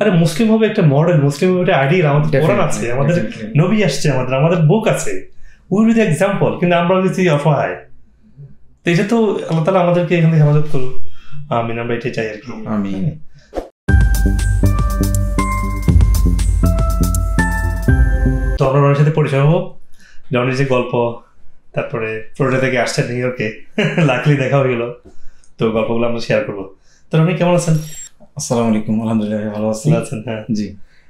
আরে মুসলিম হবে একটা মডেল মুসলিম হবে একটা আইডিয়াল আমাদের কোরআন আছে আমাদের নবী আসছে আমাদের আমাদের বুক আছে। উইল বি দ্য এক্সাম্পল কিন্তু আমরা হচ্ছি অসহায়। তো এটা তো আল্লাহ তালা আমাদেরকে এখান হেফাজত করুক। আমিন আমরা এটাই চাই আর কি। আমি তো আমরা ওনার সাথে পরিচয় হব। জনের যে গল্প তারপরে ফ্লোরিডা থেকে আসছেন নিউ ইয়র্কে। লাকলি দেখা হয়ে গেল। তো গল্পগুলো আমরা শেয়ার করব। তো আপনি কেমন আছেন? আসসালামু আলাইকুম আলহামদুলিল্লাহ ভালো আছেন হ্যাঁ। জি।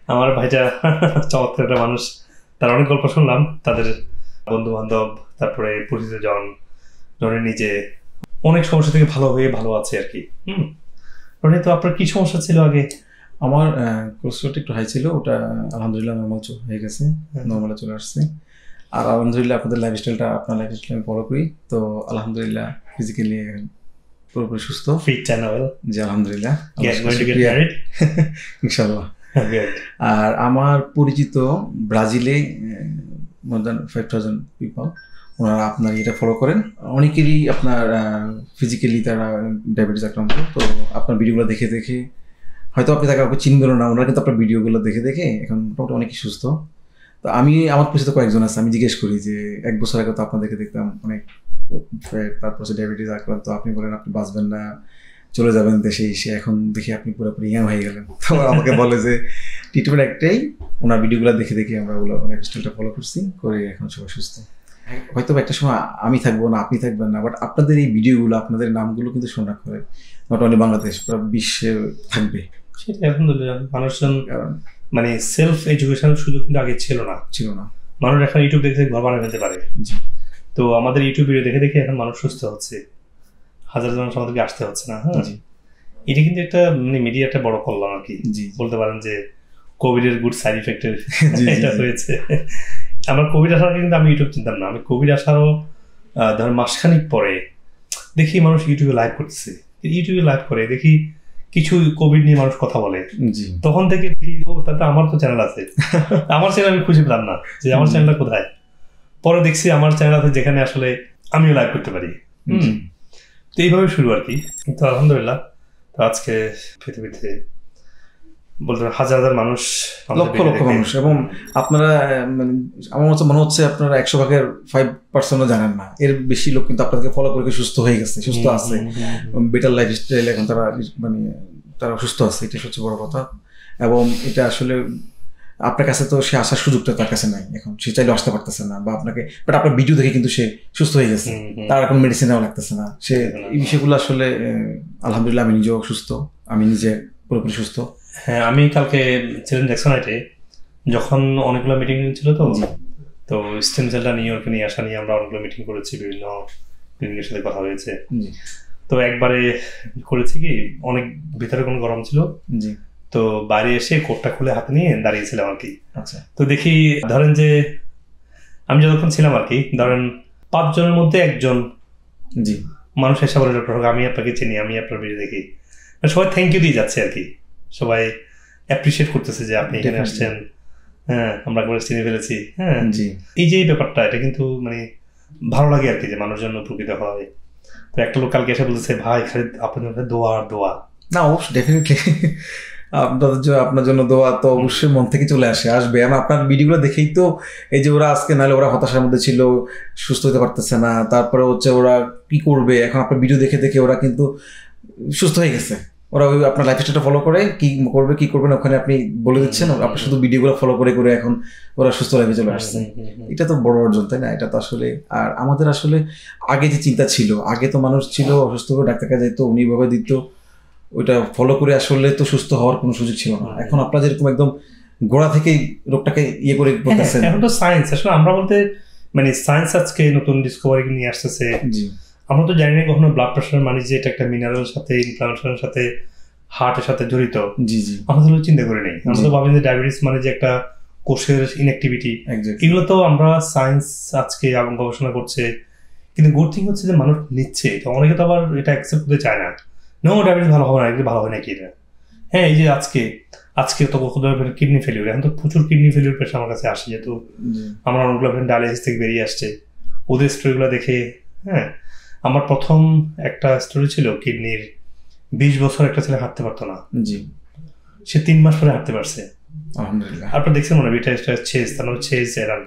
আমার ভাইটা চমৎকার একটা মানুষ। তার অনেক গল্প শুনলাম। তাদের বন্ধু বান্ধব তারপরে পরিচিত জন জনের নিজে। অনেক সমস্যা থেকে ভালো হয়ে ভালো আছে আর কি। হুম। তো আপনার কি সমস্যা ছিল আগে? আমার কোলেস্ট্রলটা একটু হাই ছিল ওটা আলহামদুলিল্লাহ নর্মাল হয়ে গেছে হ্যাঁ। নর্মালে চলে আসছে। আর আলহামদুলিল্লাহ আপনাদের লাইফস্টাইলটা আপনার লাইফস্টাইল আমি ফলো করি। তো আলহামদুলিল্লাহ ফিজিক্যালি পুরোপুরি সুস্থ? ফিট চ্যানেল জি আলহামদুলিল্লাহ। ইনশাল্লাহ আর আমার পরিচিত ব্রাজিলে more than five thousand people ওনারা আপনার এটা ফলো করেন। অনেকেরই আপনার ফিজিক্যালি তারা ডায়াবেটিস আক্রান্ত তো আপনার ভিডিওগুলো দেখে দেখে হয়তো আপনি তাকে কাউকে চিনবেন না ওনারা কিন্তু আপনার ভিডিওগুলো দেখে দেখে এখন মোটামুটি অনেকই সুস্থ। তো আমি আমার পরিচিত কয়েকজন আছে আমি জিজ্ঞেস করি যে এক বছর আগে তো আপনাদেরকে দেখতাম অনেক তারপর হচ্ছে ডায়াবেটিস আক্রান্ত আপনি বলেন আপনি বাঁচবেন না চলে যাবেন দেশে এসে এখন দেখি আপনি পুরোপুরি ইয়াং হয়ে গেলেন। তো আমাকে বলে যে ট্রিটমেন্ট একটাই ওনার ভিডিওগুলো দেখে দেখে আমরা ওগুলো লাইফস্টাইলটা ফলো করছি করে এখন সবাই সুস্থ। হয়তো একটা সময় আমি থাকব না আপনি থাকবেন না বাট আপনাদের এই ভিডিওগুলো আপনাদের নামগুলো কিন্তু শোনা করে নট অনলি বাংলাদেশ পুরো বিশ্বে থাকবে। সেটা আলহামদুলিল্লাহ মানুষজন মানে সেলফ এডুকেশনের সুযোগ কিন্তু আগে ছিল না। ছিল না। মানুষ এখন ইউটিউব দেখে ঘর বানিয়ে ফেলতে পারে। জি। তো আমাদের ইউটিউব ভিডিও দেখে দেখে এখন মানুষ সুস্থ হচ্ছে। হাজার জন আমাদেরকে আসতে হচ্ছে না হ্যাঁ? এটা কিন্তু একটা মানে মিডিয়া একটা বড় কল্যাণ আর কি। বলতে পারেন যে কোভিড এর গুড সাইড ইফেক্টের এটা হয়েছে। আমার কোভিড আসার আগে কিন্তু আমি ইউটিউব চিনতাম না। আমি কোভিড আসারও ধরেন মাসখানিক পরে দেখি মানুষ ইউটিউবে লাইভ করতেছে। ইউটিউবে লাইভ করে দেখি কিছু কোভিড নিয়ে মানুষ কথা বলে। তখন থেকে দেখি ও তাতে আমার তো চ্যানেল আছে। আমার চ্যানেল আমি খুঁজে পেলাম না যে আমার চ্যানেলটা কোথায়? পরে দেখছি আমার চ্যানেল আছে যেখানে আসলে আমিও লাইভ করতে পারি। তো এইভাবে শুরু আর কি। কিন্তু আলহামদুলিল্লাহ। তো আজকে পৃথিবীতে বলতে হাজার হাজার মানুষ লক্ষ লক্ষ মানুষ এবং আপনারা মানে আমার মতো মনে হচ্ছে আপনারা একশো ভাগের ফাইভ পার্সেন্টও জানেন না। এর বেশি লোক কিন্তু আপনাদেরকে ফলো করে সুস্থ হয়ে গেছে সুস্থ আছে। বেটার লাইফ স্টাইল এখন তারা মানে তারা সুস্থ আছে এটা সবচেয়ে বড় কথা। এবং এটা আসলে আপনার কাছে তো সে আসার সুযোগটা তার কাছে নাই। এখন সে চাইলে আসতে পারতেছে না বা আপনাকে বাট আপনার ভিডিও দেখে কিন্তু সে সুস্থ হয়ে গেছে। তার এখন মেডিসিন নেওয়া লাগতেছে না। সে এই বিষয়গুলো আসলে আলহামদুলিল্লাহ আমি নিজেও সুস্থ আমি নিজে পুরোপুরি সুস্থ। হ্যাঁ আমি কালকে ছিলেন জ্যাকসনাইটে যখন অনেকগুলো মিটিং ছিল তো। তো স্টেম সেলটা নিউ ইয়র্কে নিয়ে আসা নিয়ে আমরা অনেকগুলো মিটিং করেছি বিভিন্ন ক্লিনিকের সাথে কথা হয়েছে। তো একবারে করেছি কি অনেক ভিতরে কোনো গরম ছিল। জি। তো বাইরে এসে কোটটা খুলে হাতে নিয়ে দাঁড়িয়েছিলাম আর কি। আচ্ছা। তো দেখি ধরেন যে আমি যতক্ষণ ছিলাম আর কি ধরেন পাঁচজনের মধ্যে একজন জি। মানুষ এসে বলে ডক্টর হোক আমি আপনাকে চিনি আমি আপনার ভিডিও দেখি। মানে সবাই থ্যাংক ইউ দিয়ে যাচ্ছে আর কি। সবাই অ্যাপ্রিসিয়েট করতেছে যে আপনি এখানে আসছেন। হ্যাঁ আমরা একবার চিনে ফেলেছি। হ্যাঁ জি। এই যে এই ব্যাপারটা এটা কিন্তু মানে ভালো লাগে আর কি যে মানুষজন উপকৃত হয়। তো একটা লোক কালকে এসে বলতেছে ভাই খালি আপনার জন্য দোয়া আর দোয়া। না অবশ্যই ডেফিনেটলি আপনাদের জন্য আপনার জন্য দোয়া তো অবশ্যই মন থেকে চলে আসে আসবে। আমি আপনার ভিডিওগুলো দেখেই তো এই যে ওরা আজকে নাহলে ওরা হতাশার মধ্যে ছিল সুস্থ হতে পারতেছে না। তারপরে হচ্ছে ওরা কি করবে? এখন আপনার ভিডিও দেখে দেখে ওরা কিন্তু সুস্থ হয়ে গেছে। ওরা ওই আপনার লাইফ স্টাইলটা ফলো করে কি করবে কি করবে না ওখানে আপনি বলে দিচ্ছেন। আপনি শুধু ভিডিওগুলো ফলো করে করে এখন ওরা সুস্থ লাইফে চলে আসছে। এটা তো বড় অর্জন তাই না? এটা তো আসলে আর আমাদের আসলে আগে যে চিন্তা ছিল আগে তো মানুষ ছিল অসুস্থ করে ডাক্তার কাছে যেত উনি ভাবে দিত। ওইটা ফলো করে আসলে তো সুস্থ হওয়ার কোনো সুযোগ ছিল না। এখন আপনারা যেরকম একদম গোড়া থেকেই রোগটাকে ইয়ে করে করতেছেন হ্যাঁ, এখন তো সায়েন্স আসলে আমরা বলতে মানে সায়েন্স আজকে নতুন ডিসকভারি নিয়ে আসতেছে। আমরা তো জানি না কখনো ব্লাড প্রেশার মানে যে এটা একটা মিনারেলের সাথে ইনফ্লামেশনের সাথে হার্টের সাথে জড়িত। জি জি। আমরা তো চিন্তা করি নাই। আমরা তো ভাবি যে ডায়াবেটিস মানে যে একটা কোষের ইনঅ্যাক্টিভিটি এগুলো তো আমরা সায়েন্স আজকে আবার গবেষণা করছে। কিন্তু গুড থিং হচ্ছে যে মানুষ নিচ্ছে। তো অনেকে তো আবার এটা অ্যাকসেপ্ট করতে চায় না। নো ডায়াবেটিস ভালো হবে না এগুলো ভালো হয় নাকি এটা? হ্যাঁ এই যে আজকে আজকে তো কিডনি ফেলিওর এখন তো প্রচুর কিডনি ফেলিওর পেশা আমার কাছে আসে যেহেতু আমরা অনেকগুলো ডায়ালিসিস থেকে বেরিয়ে আসছে। ওদের স্টোরিগুলো দেখে হ্যাঁ আমার প্রথম একটা স্টোরি ছিল কিডনির বিশ বছর একটা ছেলে হাঁটতে পারতো না। জি। সে তিন মাস পরে হাঁটতে পারছে। আলহামদুলিল্লাহ। আপনারা দেখছেন মনে হয় এটা ছেজ তার নাম ছেজ এরান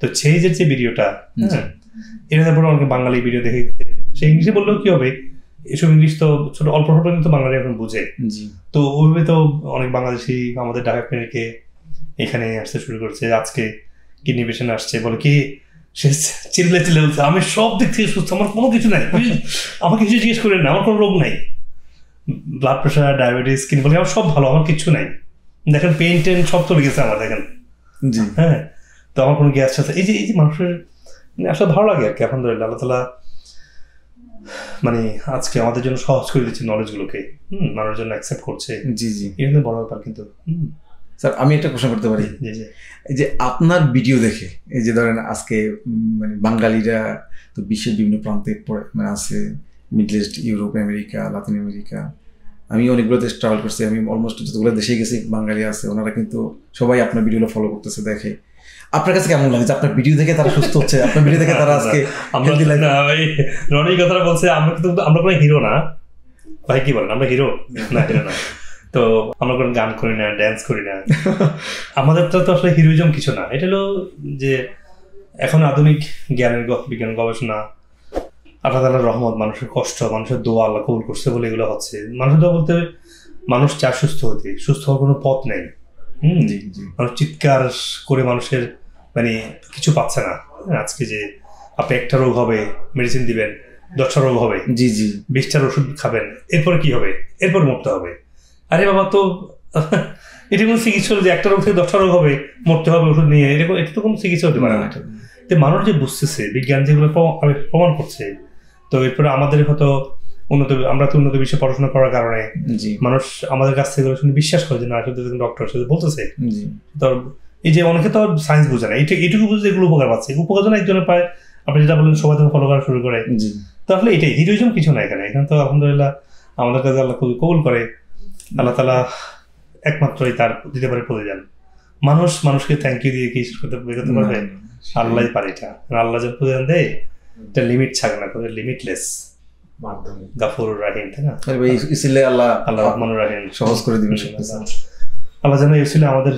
তো ছেজের যে ভিডিওটা হ্যাঁ এটা তারপরে অনেকে বাঙালি ভিডিও দেখে সে ইংলিশে বললেও কি হবে? এসব ইংলিশ তো ছোট অল্প স্বল্প কিন্তু বাঙালি এখন বুঝে। তো ওইভাবে তো অনেক বাংলাদেশি আমাদের ঢাকা ক্লিনিকে এখানে আসতে শুরু করছে আজকে কিডনি পেশেন্ট আসছে বলে কি সে চিল্লে চিল্লে বলছে আমি সব দিক থেকে সুস্থ আমার কোনো কিছু নাই? আমাকে কিছু জিজ্ঞেস করেন না আমার কোনো রোগ নাই। ব্লাড প্রেশার ডায়াবেটিস কিডনি বলে আমার সব ভালো আমার কিছু নাই। দেখেন পেন টেন সব চলে গেছে আমার দেখেন। জি। হ্যাঁ তো আমার কোনো গ্যাস আছে। এই যে এই যে মানুষের মানে আসলে ভালো লাগে আর কি আলহামদুলিল্লাহ আল্লাহ তালা মানে আজকে আমাদের জন্য সহজ করে দিচ্ছে নলেজগুলোকে হুম মানুষের জন্য অ্যাকসেপ্ট করছে। জি জি। এটা বড় ব্যাপার কিন্তু। হুম, স্যার আমি একটা প্রশ্ন করতে পারি। জি জি। এই যে আপনার ভিডিও দেখে এই যে ধরেন আজকে মানে বাঙালিরা তো বিশ্বের বিভিন্ন প্রান্তে মানে আছে Middle East Europe America Latin America আমি অনেকগুলো দেশ ট্রাভেল করছি আমি অলমোস্ট যতগুলো দেশে গেছি বাঙালি আছে ওনারা কিন্তু সবাই আপনার ভিডিওগুলো ফলো করতেছে দেখে। আপনার কাছে কেমন লাগে? যে আপনার ভিডিও দেখে তারা সুস্থ হচ্ছে আপনার ভিডিও দেখে তারা আজকে আমরা life- না ভাই রনি কথাটা বলছে আমরা কিন্তু আমরা কোনো হিরো না। ভাই কি বলেন আমরা হিরো না হিরো না। তো আমরা কোনো গান করি না ড্যান্স করি না। আমাদের তো আসলে হিরোইজম কিছু না। এটা হলো যে এখন আধুনিক জ্ঞানের গ- বিজ্ঞান গবেষণা আল্লাহ তালার রহমত মানুষের কষ্ট মানুষের দোয়া আল্লাহ কবুল করছে বলে এগুলো হচ্ছে। মানুষের দোয়া বলতে মানুষ চায় সুস্থ হতে। সুস্থ হওয়ার কোনো পথ নেই। জি জি। মানুষ চিৎকার করে মানুষের মানে কিছু পাচ্ছে না। আজকে যে আপনি একটা রোগ হবে মেডিসিন দিবেন দশটা রোগ হবে জি জি। বিশটার ওষুধ খাবেন এরপরে কি হবে? এরপর মরতে হবে। আরে বাবা তো এটা কোনো চিকিৎসা যে একটা রোগ থেকে দশটা রোগ হবে মরতে হবে ওষুধ নিয়ে এরকম এটা তো কোনো চিকিৎসা হতে পারে না। তো মানুষ যে বুঝতেছে বিজ্ঞান যেগুলো প্রমা- প্রমাণ করছে তো এরপরে আমাদের হয়তো উন্নত আমরা তো উন্নত বিশ্বে পড়াশোনা করার কারণে জি। মানুষ আমাদের কাছ থেকে শুনে বিশ্বাস করে যে না শুধু ডক্টর শুধু বলতেছে। জি। তোর এই যে অনেকে তো সায়েন্স বোঝে না। এইটা এইটুকু বুঝে এগুলো উপকার পাচ্ছে। উপকার যেন একজনের পায়। আপনি যেটা বললেন সবাই তখন ফলো করা শুরু করে। জি। তাহলে এটাই হিরোইজম কিছু না এখানে। এখানে তো আলহামদুলিল্লাহ আমাদের কাছে আল্লাহ খুবই কবুল করে। আল্লাহ তালা একমাত্রই তার দিতে পারে প্রতিদান। মানুষ মানুষকে থ্যাংক ইউ দিয়ে কি করতে বের করতে পারবে? আল্লাহ পারে এটা। আল্লাহ যে প্রতিদান দেয় এটা লিমিট থাকে না লিমিটলেস মাধ্যমে। গাফুর রাহিম তাই না? ইসিলে আল্লাহ আল্লাহ রহমান রাহিম। সহজ করে দিবেন আল্লাহ যেন এসেছিল আমাদের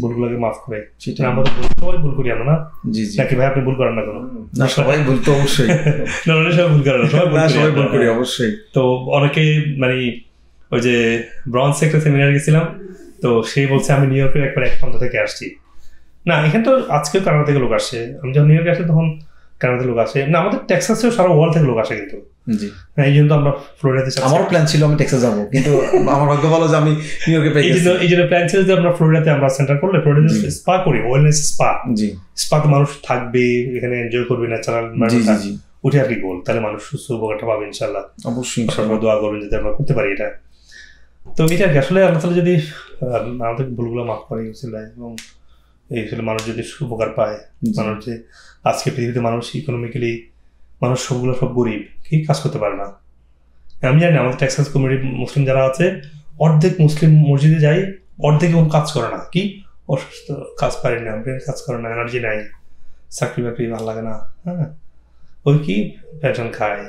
ভুলগুলোকে মাফ করে। আমাদের ভুল সবাই ভুল করি আমরা না? জি জি। নাকি ভাই আপনি ভুল করেন না কোনো? না সবাই ভুল তো অবশ্যই। না না, সবাই ভুল করেন না, সবাই ভুল করি। সবাই ভুল আমরা। করি অবশ্যই। তো অনেকে মানে ওই যে ব্রঞ্জ সেমিনার গেছিলাম তো সেই বলছে আমি নিউ ইয়র্কের একবার এক প্রান্ত থেকে আসছি। না এখানে তো আজকেও কানাডা থেকে লোক আসছে আমি যখন নিউ ইয়র্কে আসি তখন কানাডা থেকে লোক আসে। না আমাদের টেক্সাসেও সারা ওয়ার্ল্ড থেকে লোক আসে কিন্তু। জি। হ্যাঁ, এই জন্য আমরা ফ্লোরিডাতে যাচ্ছি। আমারও প্ল্যান ছিল আমি টেক্সাস যাব কিন্তু আমার ভাগ্য ভালো যে আমি নিউ ইয়র্কে পেয়ে এই গেছি। জন্য এই জন্য প্ল্যান ছিল যে আমরা ফ্লোরিডাতে আমরা সেন্টার করলে ফ্লোরিডাতে স্পা করি ওয়েলনেস স্পা জি। স্পাতে মানুষ থাকবে এখানে এনজয় করবে ন্যাচারাল জি আর কি গোল তাহলে মানুষ সুস্থ উপকারটা পাবে ইনশাল্লাহ অবশ্যই দোয়া করবেন যাতে আমরা করতে পারি এটা। তো এটা আসলে আল্লাহ তালা যদি আমাদের ভুলগুলো মাফ করে এবং এই আসলে মানুষ যদি উপকার পায় মানুষ যে আজকে পৃথিবীতে মানুষ ইকোনমিক্যালি মানুষ সবগুলো সব গরিব কি কাজ করতে পারে না। আমি জানি না, আমাদের টেক্সাস কমিউনিটি মুসলিম যারা আছে অর্ধেক মুসলিম মসজিদে যাই অর্ধেক এবং কাজ করে না। কি? অসুস্থ কাজ পারে না ব্রেন কাজ করে না এনার্জি নাই চাকরি বাকরি ভালো লাগে না হ্যাঁ। ওই কি? পেনশন খায়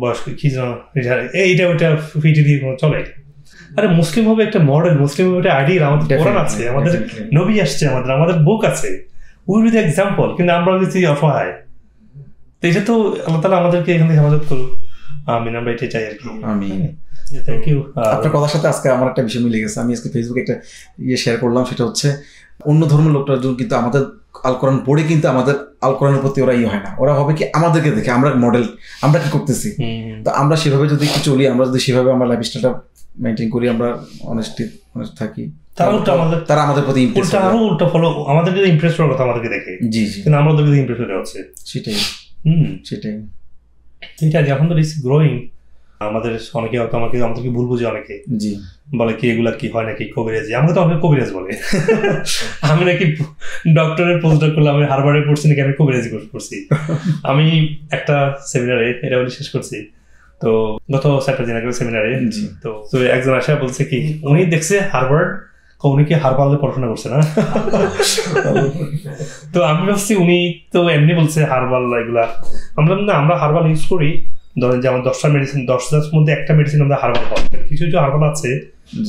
বয়স্ক কি যেন এইটা ওইটা ফিটি দিয়ে কোনো চলে। আরে মুসলিম হবে একটা মডেল মুসলিম হবে একটা আইডিয়াল আমাদের কোরআন আছে আমাদের নবী আসছে আমাদের আমাদের বুক আছে। উই উইথ এক্সাম্পল কিন্তু আমরা হচ্ছি অসহায়। তো এটা তো আল্লাহ তালা আমাদেরকে এখান থেকে হেফাজত করুক। আমিন আমরা এটাই চাই আর কি। আমি থ্যাংক ইউ আপনার কথার সাথে আজকে আমার একটা বিষয় মিলে গেছে। আমি আজকে ফেসবুকে একটা ইয়ে শেয়ার করলাম সেটা হচ্ছে অন্য ধর্মের লোকটার জন্য কিন্তু আমাদের আল কোরআন পড়ে কিন্তু আমাদের আল কোরআনের প্রতি ওরা ইয়ে হয় না। ওরা হবে কি আমাদেরকে দেখে আমরা মডেল আমরা কি করতেছি? তো আমরা সেভাবে যদি একটু চলি আমরা যদি সেভাবে আমরা লাইফ স্টাইলটা মেনটেন করি আমরা অনেস্টি অনেস্ট থাকি। তারা উল্টা আমাদের তারা আমাদের প্রতি impress উল্টা আরও উল্টা ফলো আমাদেরকে ইমপ্রেস করার কথা আমাদেরকে দেখে। জি জি। কিন্তু আমরা ওদেরকে ইমপ্রেস হতে হচ্ছে। সেটাই। হুম। সেটাই। এটা এখন তো ইটস গ্রোয়িং আমাদের অনেকে হয়তো আমাকে আমাদেরকে ভুল বুঝে অনেকে। জি। বলে কি এগুলা কি হয় নাকি কবিরাজি? আমাকে তো অনেকে কবিরাজ বলে। আমি নাকি ডক্টরের পোস্ট করলাম আমি হারবারে পড়ছি নাকি আমি কবিরাজি করছি আমি একটা সেমিনারে এটা বলে শেষ করছি। তো গত স্যাটারডে নাকি সেমিনারে জি। তো তো একজন আসা বলছে কি উনি দেখছে হারবার্ড উনি কি হার পারলে পড়াশোনা করছে না? তো আমি ভাবছি উনি তো এমনি বলছে হারবাল এগুলা। আমরা না আমরা হারবাল ইউজ করি। ধরেন যেমন দশটা মেডিসিন দশটার মধ্যে একটা মেডিসিন আমরা হারবাল পাবো কিছু কিছু হারবাল আছে।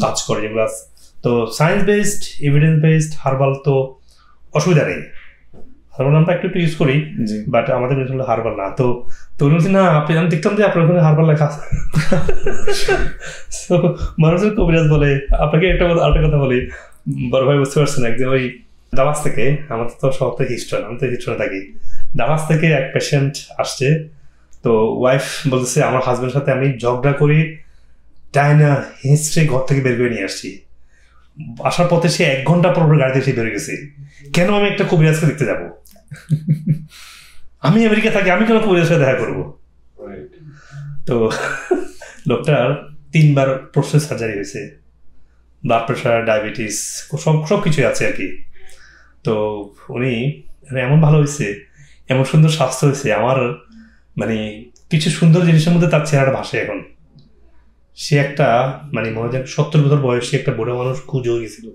কাজ করে যেগুলো তো science based evidence based herbal তো অসুবিধা নেই। হার্বাল আমরা একটু একটু ইউজ করি বাট আমাদের হলো হার্বাল না। তো তো না আপনি আমি দেখতাম যে আপনার ওখানে হার্বাল লেখা আছে। মানুষের কবিরাজ বলে আপনাকে একটা কথা আরেকটা কথা বলি। বড় ভাই বুঝতে পারছেন একদিন ওই ডালাস থেকে আমাদের তো শহর থেকে হিস্টন আমি তো হিস্টনে থাকি। ডালাস থেকে এক পেশেন্ট আসছে তো ওয়াইফ বলতেছে আমার হাজবেন্ডের সাথে আমি ঝগড়া করি ডায়না হিস্ট্রি ঘর থেকে বের করে নিয়ে আসছি। আসার পথে সে এক ঘণ্টা পর পর গাড়িতে এসে বেরিয়ে গেছে। কেন আমি একটা কবিরাজকে দেখতে যাব? আমি আমেরিকা থাকি আমি কেন কবিরাজের সাথে দেখা করব? তো লোকটার তিনবার প্রস্টেট সার্জারি হয়েছে। ব্লাড প্রেশার ডায়াবেটিস সব সব কিছুই আছে আর কি। তো উনি মানে এমন ভালো হয়েছে এমন সুন্দর স্বাস্থ্য হয়েছে আমার মানে কিছু সুন্দর জিনিসের মধ্যে তার চেহারাটা ভাসে এখন। সে একটা মানে মনে হয় সত্তর বছর বয়সে একটা বুড়ো মানুষ খুঁজে গেছিল।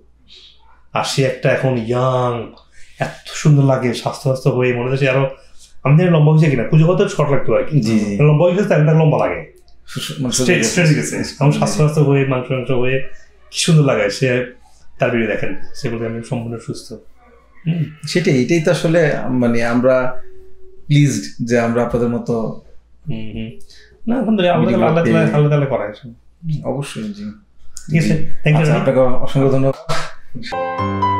আর সে একটা এখন ইয়াং এত সুন্দর লাগে স্বাস্থ্য স্বাস্থ্য হয়ে মনে হচ্ছে আরও আমি জানি লম্বা হয়েছে কিনা খুঁজে কত শর্ট লাগতো আর কি লম্বা হয়ে গেছে তার তার লম্বা লাগে। মানে এখন স্বাস্থ্য স্বাস্থ্য হয়ে মাংস মাংস হয়ে কি সুন্দর লাগে সে তার ভিডিও দেখেন সেগুলো আমি সম্পূর্ণ সুস্থ। সেটাই এটাই তো আসলে মানে আমরা প্লিজড যে আমরা আপনাদের মতো। না আলহামদুলিল্লাহ আল্লাহ তাআলা- আল্লাহ আল্লাহ তাআলা অবশ্যই জি। ঠিক আছে থ্যাংক ইউ আচ্ছা আপনাকে অসংখ্য ধন্যবাদ।